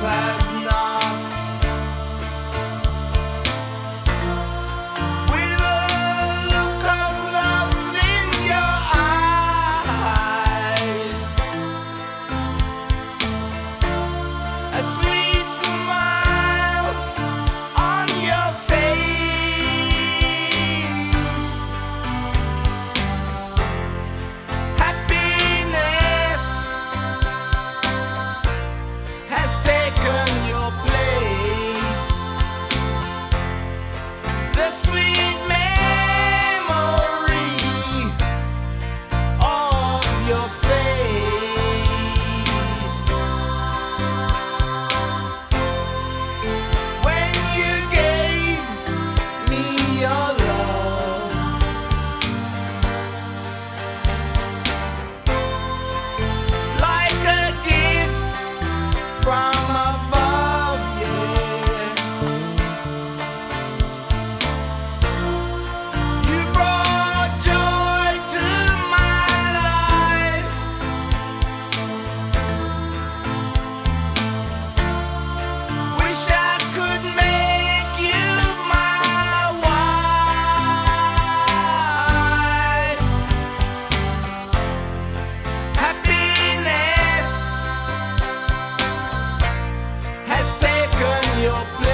girls your